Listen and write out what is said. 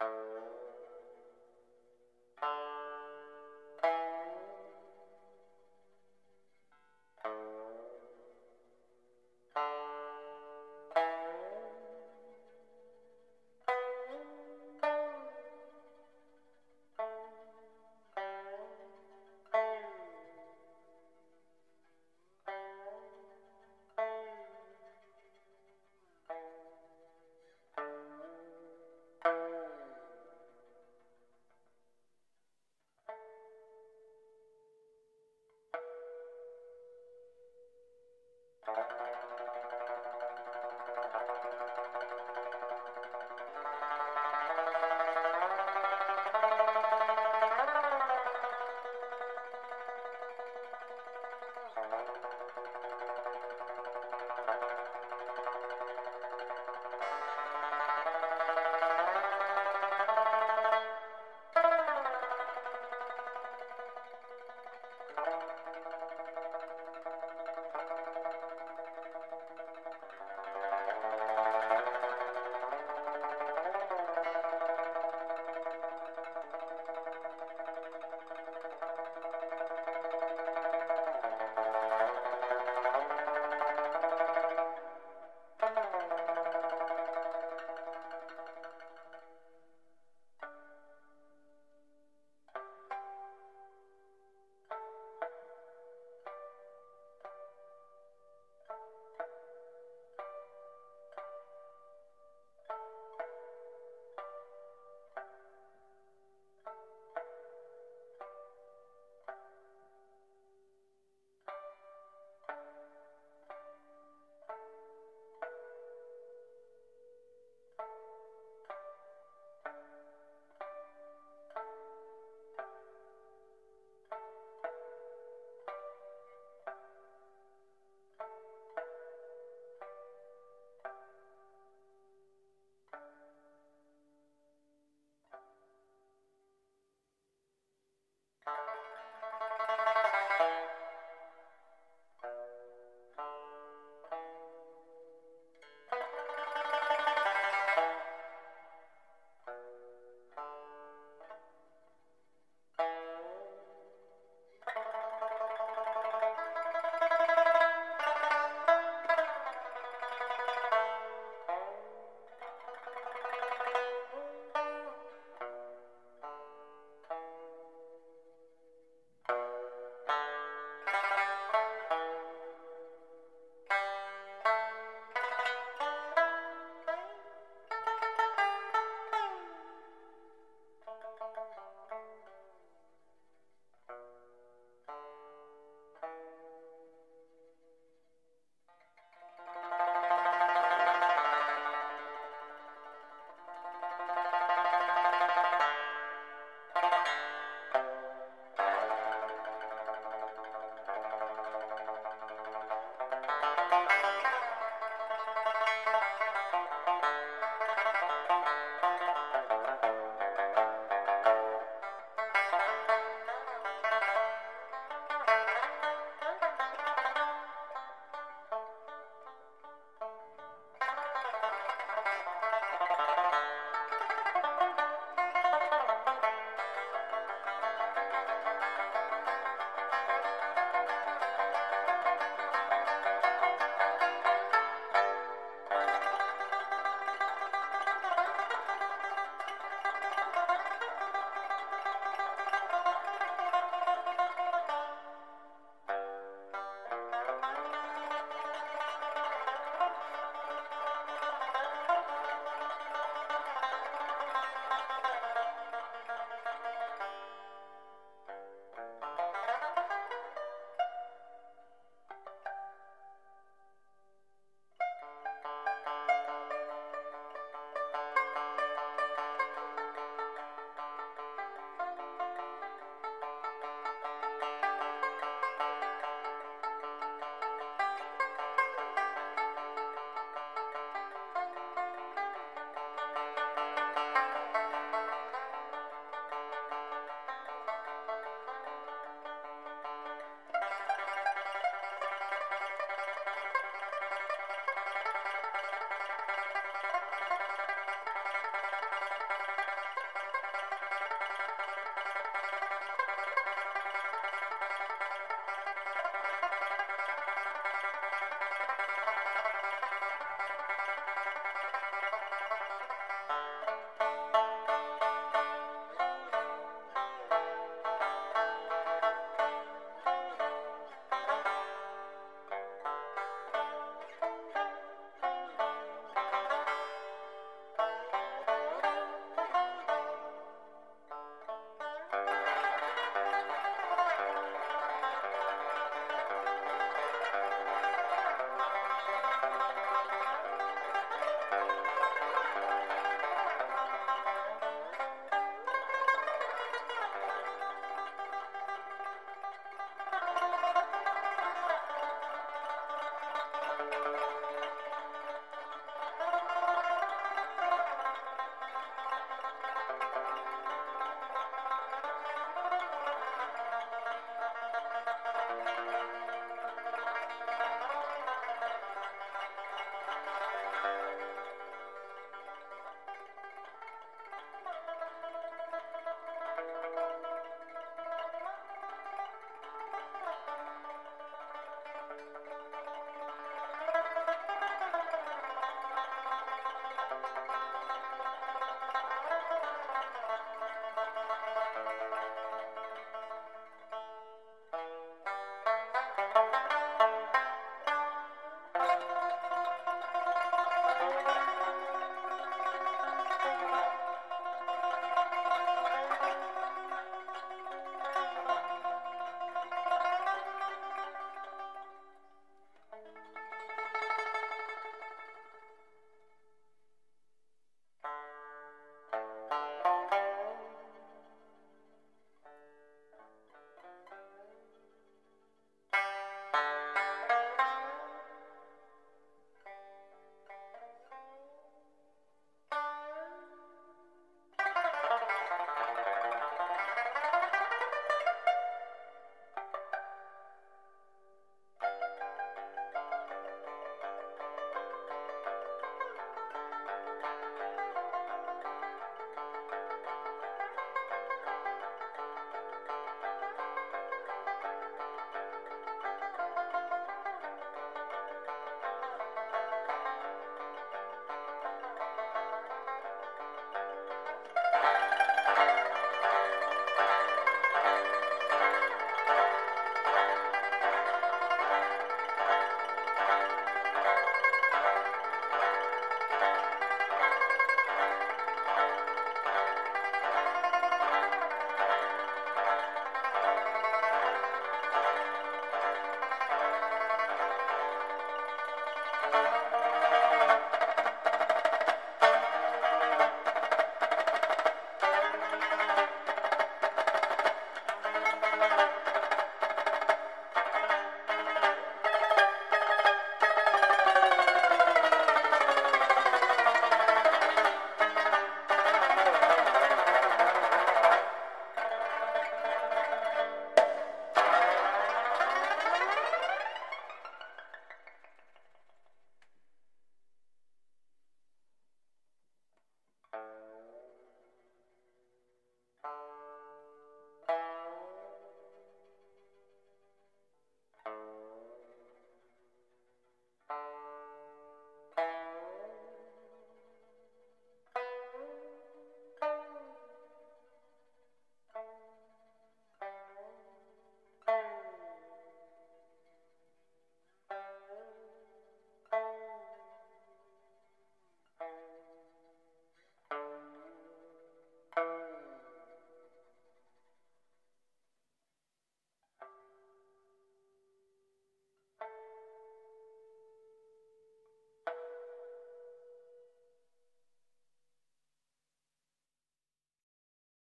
Bye.